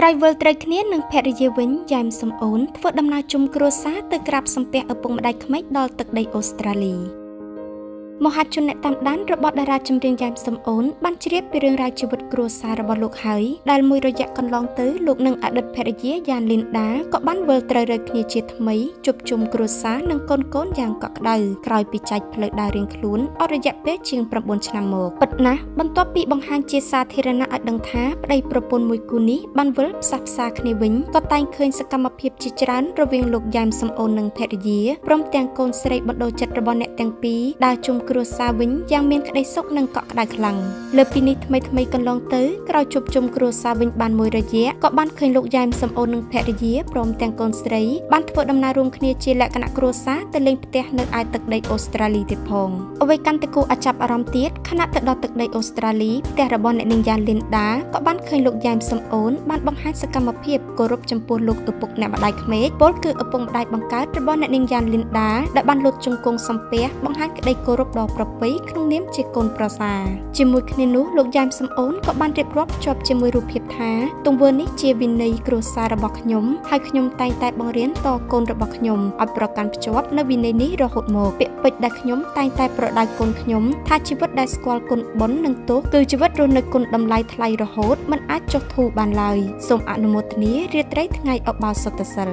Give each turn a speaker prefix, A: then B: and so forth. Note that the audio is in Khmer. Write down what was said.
A: ក្រោយវិលត្រូវគ្នានឹងភរិយាវិញយ៉ែមសំអូនធ្វើដំណើរជុំគ្រួសារទៅក្រាបសំពះឪពុកម្ដាយក្មេកដល់ទឹកដីអូស្ត្រាលី មហាជនអ្នកតាមដានរបស់តារាចម្រៀងយ៉ែមសំអូនបានជ្រាបពីរឿងរ៉ាវជីវិតគ្រួសាររបស់លោកហើយដែលមួយរយៈកន្លងទៅលោកនិងអតីតភរិយាយ៉ានលីនដាក៏បានវិលត្រូវរើគ្នាជាថ្មីជួបជុំគ្រួសារនិងកូនកូនយ៉ាងកក់ក្ដៅក្រោយពីចែកផ្លូវដើររៀងខ្លួនអស់រយៈពេលជាង9ឆ្នាំមកពិតណាស់បន្ទាប់ពីបង្ហាញជាសាធារណៈឲ្យដឹងថាប្តីប្រពន្ធមួយគូនេះបានវិលផ្សះផ្សាគ្នាវិញក៏តែងឃើញសកម្មភាពជាច្រើនរវាងលោកយ៉ែមសំអូននិងភរិយាព្រមទាំងកូនស្រីបណ្ដោចិត្តរបស់អ្នកទាំងពីរដើរជុំគ្រួសារវិញយ៉ាងមានក្តីសុខនិងកក់ក្ដៅខ្លាំងលើពីនេះថ្មីថ្មីកន្លងទៅក្រោយជួបជុំគ្រួសារវិញបានមួយរយៈក៏បានឃើញលោកយ៉ែមសំអូននិងភរិយាព្រមទាំងកូនស្រីបានធ្វើដំណើររួមគ្នាជាលក្ខណៈគ្រួសារទៅលេងផ្ទះនៅឯទឹកដីអូស្ត្រាលីទៀតផងអ្វីកាន់តែគួរឲ្យចាប់អារម្មណ៍ទៀតខណៈទៅដល់ទឹកដីអូស្ត្រាលីផ្ទះរបស់អ្នកនាងយ៉ាលីនដាក៏បានឃើញលោកយ៉ែមសំអូនបានបង្ហាញសកម្មភាពគោរពចំពោះលោកឪពុកអ្នកម្ដាយក្មេកពលគឺឪពុកម្ដាយបង្កើតរបស់អ្នកនាងយ៉ាលីនដាដែលបានលុតជង្គង់សំពះបង្ហាញក្តីគោរពដ៏ប្រពៃក្នុងនាមជាកូនប្រសាជាមួយគ្នានោះលោកយ៉ែមសំអូនក៏បានរៀបរាប់ជាប់ជាមួយរូបភាពថាទង្វើនេះជាវិន័យគ្រួសាររបស់ខ្ញុំហើយខ្ញុំតែងតែបង្រៀនតកូនរបស់ខ្ញុំឲ្យប្រកាន់ភ្ជាប់នៅវិន័យនេះរហូតមកពាក្យពេចន៍ដែលខ្ញុំតែងតែប្រដៅកូនខ្ញុំថាជីវិតដែលស្គាល់គុណបុណ្យនិងទោសគឺជីវិតរស់នៅគុណតម្លៃថ្លៃរហូតមិនអាចចុះធូរបានឡើយសូមអនុមោទនារាត្រីថ្ងៃអបអរសុទ្ធសិល